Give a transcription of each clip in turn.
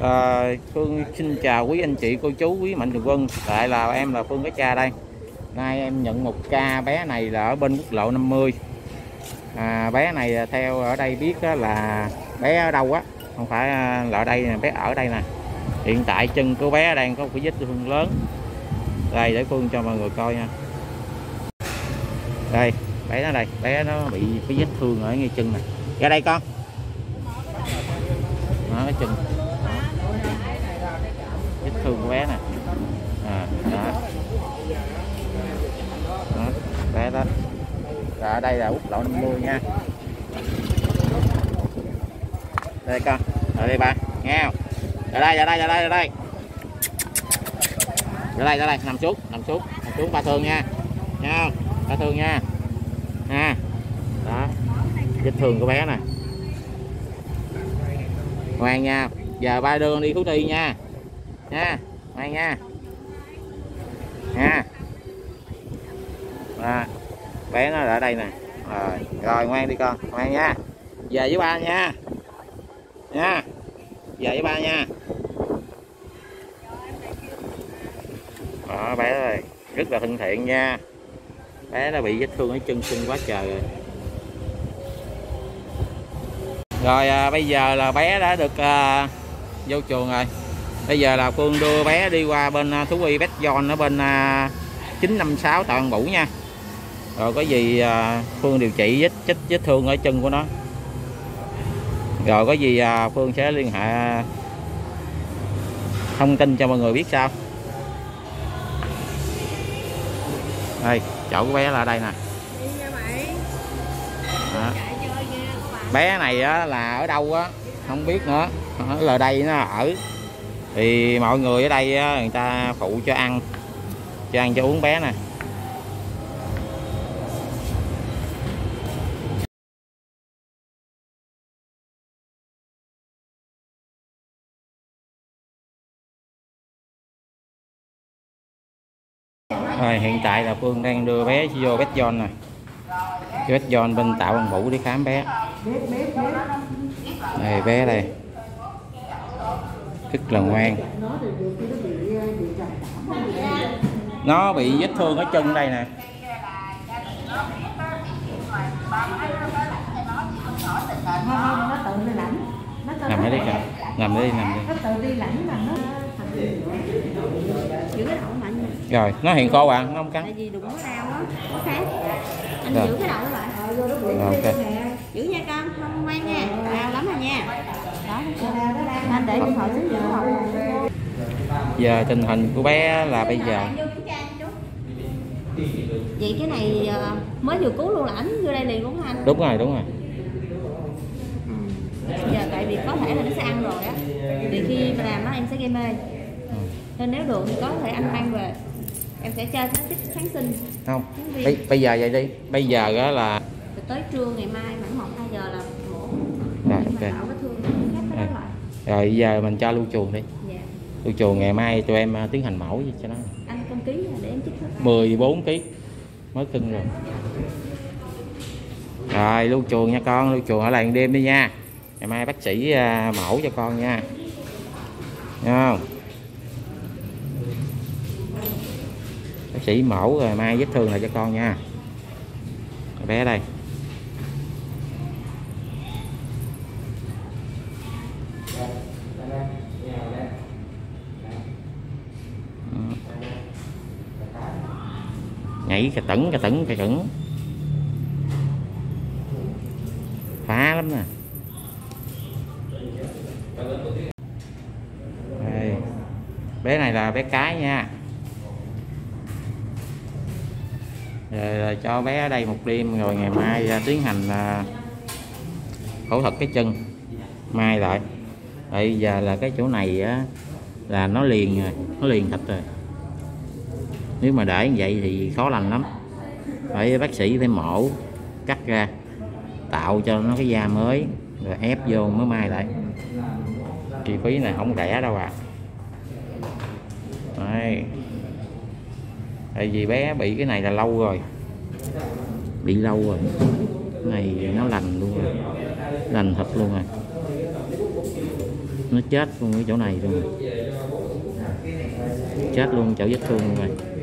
À, Phương xin chào quý anh chị cô chú quý mạnh thường quân. Lại là em là Phương cái cha đây. Nay em nhận một ca bé này là ở bên quốc lộ 50 à, bé này à, theo ở đây biết là bé ở đâu á? Không phải à, là ở đây bé ở đây nè. Hiện tại chân của bé đang có một cái vết thương lớn. Đây để Phương cho mọi người coi nha. Đây bé nó đây bé nó bị cái vết thương ở ngay chân này ra đây con. Nó cái chân vết thương của bé nè. À, đó. đó bé đó. Rồi ở đây là quốc lộ 50 nha. Đây con ở đây ba nghe không? Ra đây ra đây ra đây ra đây. Ra đây ra đây nằm xuống nằm xuống nằm xuống ba thương nha. Nha không? Ba thương nha. Nha đó vết thương của bé nè. Ngoan nha. Giờ ba đưa con đi thú đi nha nha ngoan nha. Nha. À, bé nó ở đây nè. Rồi rồi ngoan đi con ngoan nha. Về với ba nha. Nha về với ba nha. Đó bé ơi rất là thân thiện nha. Bé nó bị vết thương ở chân chân quá trời rồi. Rồi à, bây giờ là bé đã được à, vô chuồng rồi bây giờ là phương đưa bé đi qua bên à, thú y Bét Giòn ở bên à, 956 Tạ Văn Vũ nha. Rồi có gì à, phương điều trị vết vết vết thương ở chân của nó. Rồi có gì à, phương sẽ liên hệ thông tin cho mọi người biết sao đây chỗ của bé là ở đây nè. Đó. bé này á, là ở đâu á? Không biết nữa. Là đây nó ở thì mọi người ở đây á, người ta phụ cho ăn cho ăn cho uống bé nè. Rồi hiện tại là Phương đang đưa bé vô bếp Giòn nè. Bếp Giòn bên Tạo bằng Vũ để khám bé. Này bé đây. Rất là ngoan. Nó bị vết thương ở chân đây nè. Nằm ở đây kìa. Nằm ở đây nằm đây. Rồi nó hiện khô à Nó không cắn. Anh giữ cái đầu lại Rồi, ok. Giữ nha con không ngoan nha. Đau lắm rồi nha anh để điện thoại xuống giữ học Giờ tình hình của bé là bây giờ. Vậy cái này ờ, mới vừa cứu luôn là ảnh vô đây liền đúng không anh? Đúng rồi đúng rồi. Giờ tại vì có thể là nó sẽ ăn rồi á. Thì khi mà làm á em sẽ gây mê. Ừ. nên nếu được thì có thể anh mang về. Em sẽ cho nó chích kháng sinh. Không bây, bây giờ vậy đi. Bây giờ á là tới trưa ngày mai khoảng một hai giờ là mổ Rồi, ok. mà tạo vết thương khép cái đó lại Rồi giờ mình cho lưu chuồng đi. Dạ. Lưu chuồng ngày mai tụi em à, tiến hành mẫu gì cho nó. Anh công ký để em chích hết. 14 kg mới cưng rồi. Rồi lưu chuồng nha con lưu chuồng ở làng đêm đi nha. Ngày mai bác sĩ à, mẫu cho con nha. Nghe không? Bác sĩ mẫu rồi mai vết thương lại cho con nha. Bé đây nhảy cà tẩn cà tẩn cà tẩn phá lắm nè. Đây. bé này là bé cái nha. Rồi, là cho bé ở đây một đêm rồi ngày mai ra tiến hành à, phẫu thuật cái chân. Mai lại. Bây giờ là cái chỗ này á là nó liền rồi nó liền thịt rồi nếu mà để như vậy thì khó lành lắm. Phải bác sĩ phải mổ, cắt ra, tạo cho nó cái da mới, rồi ép vô mới mai lại. Chi phí này không rẻ đâu à Đấy. tại vì bé bị cái này là lâu rồi. Bị lâu rồi. Cái này nó lành luôn rồi. Lành thật luôn rồi. Nó chết luôn cái chỗ này luôn rồi. chết luôn chỗ vết thương luôn rồi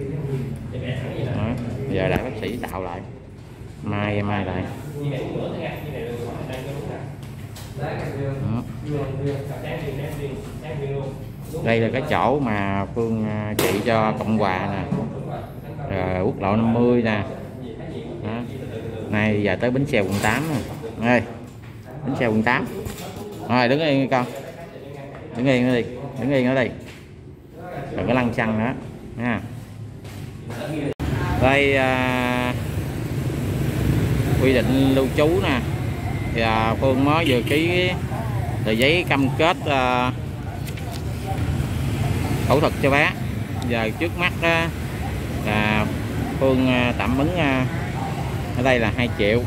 đó. giờ đã bác sĩ tạo lại. Mai mai lại. Đó. đây là cái chỗ mà phương à, trị cho cộng hòa nè. Rồi quốc lộ 50 nè. Đó. nay giờ tới bến xe quận 8 nè. Ơi bến xe quận 8 rồi, đứng yên con. Đứng yên nó đi. Đứng yên nó đi. Đừng có lăn xăng nữa. Nha đây à, quy định lưu trú nè. Thì à, phương mới vừa ký tờ giấy cam kết à, phẫu thuật cho bé. Giờ trước mắt á, là phương à, tạm ứng à, ở đây là 2 triệu.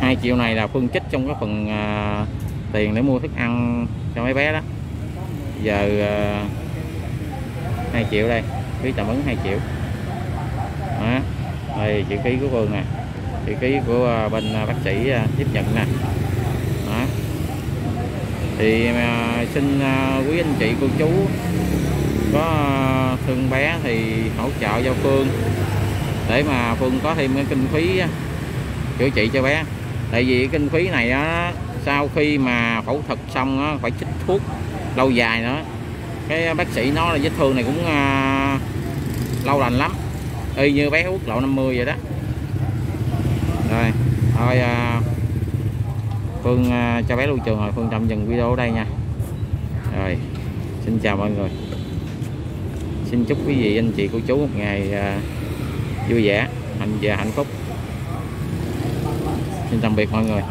2 triệu này là phương chích trong cái phần à, tiền để mua thức ăn cho mấy bé đó. Giờ à, 2 triệu đây phí tạm ứng 2 triệu đó. đây chữ ký của phương nè. Chữ ký của à, bên à, bác sĩ à, tiếp nhận nè. Đó. Thì xin quý anh chị cô chú có à, thương bé thì hỗ trợ cho Phương để mà Phương có thêm cái kinh phí chữa trị cho bé. Tại vì cái kinh phí này á sau khi mà phẫu thuật xong á phải chích thuốc lâu dài nữa. Cái bác sĩ nói là vết thương này cũng à, lâu lành lắm y như bé quốc lộ 50 vậy đó. Rồi thôi à, Phương à, cho bé lưu trường rồi Phương tạm dừng video ở đây nha. Rồi xin chào mọi người. Xin chúc quý vị anh chị cô chú một ngày à, vui vẻ hạnh và hạnh phúc. Xin tạm biệt mọi người.